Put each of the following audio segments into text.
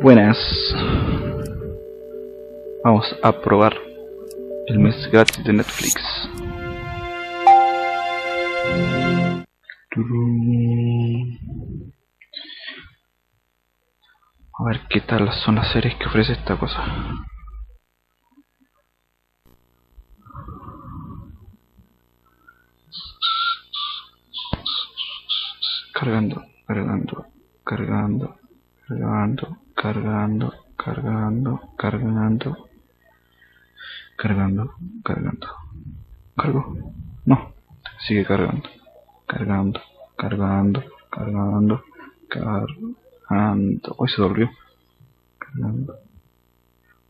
Buenas. Vamos a probar el mes gratis de Netflix. A ver qué tal son las series que ofrece esta cosa. Cargando, cargando, cargando, cargando, cargando, cargando, cargando, cargando, cargando. ¿Cargo? No, sigue cargando, cargando, cargando, cargando, cargando. Hoy se volvió. Cargando.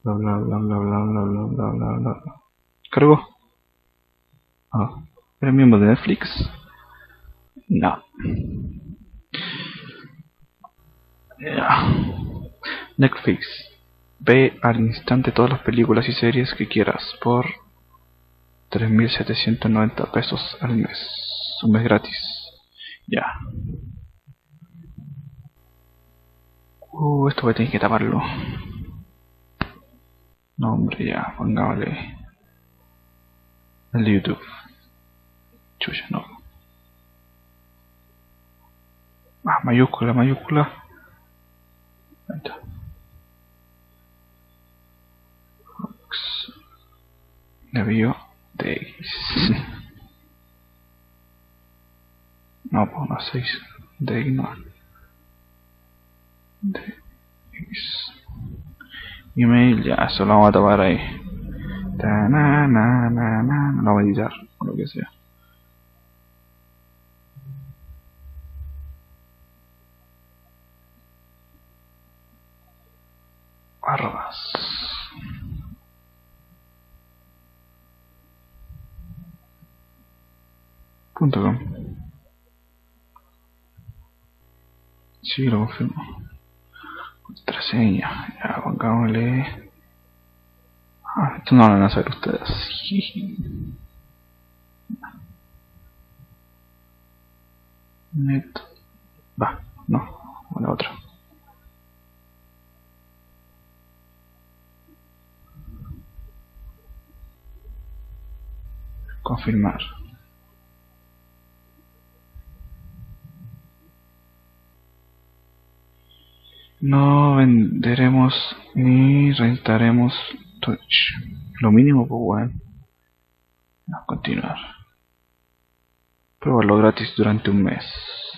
Bla bla bla bla bla bla bla bla bla bla. ¿Cargó? Ah, ¿eres miembro de Netflix? No. Ya. Netflix. Ve al instante todas las películas y series que quieras por 3.790 pesos al mes. Un mes gratis. Ya. Uh, esto voy a tener que taparlo. No, hombre, ya, pongámosle. El de YouTube. Chucha, no. Ah, mayúscula, mayúscula. Navío Days. No, pues no 6. Day no. Days. Email, ya, eso lo vamos a tapar ahí. Ta na na lo voy a editar, o lo que sea. Arrobas. Com. Sí, lo confirmo. Contraseña. Ya, pongámosle. Ah, esto no lo van a saber ustedes. Net. Va, no. Una otra. Confirmar. No venderemos ni rentaremos Twitch. Lo mínimo, pues bueno. No, continuar. Probarlo gratis durante un mes.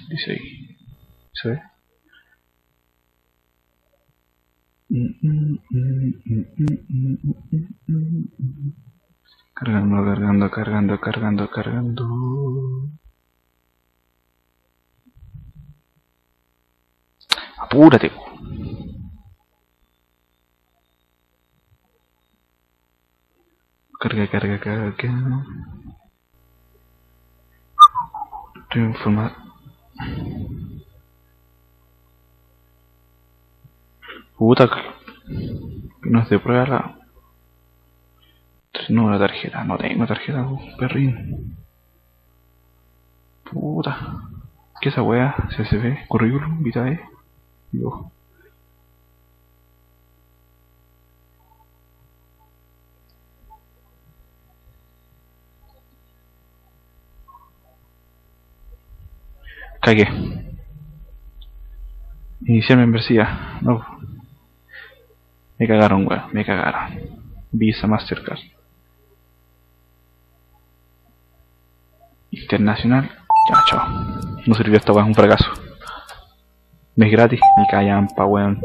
Dice ahí. ¿Se ve? Cargando, cargando, cargando, cargando, cargando. Apúrate. po. Carga, carga, carga. Estoy informado. Puta, que no es de prueba la... No, la tarjeta, no tengo tarjeta, po, perrín. Puta. ¿Qué es esa wea? CSV, currículum, vitae. Digo. Cagué. Iniciar membresía. No. Me cagaron, weón. Me cagaron. Visa Mastercard. Internacional. Ya, chao. No sirvió esta weón, un fracaso. No es gratis ni callampa, weón.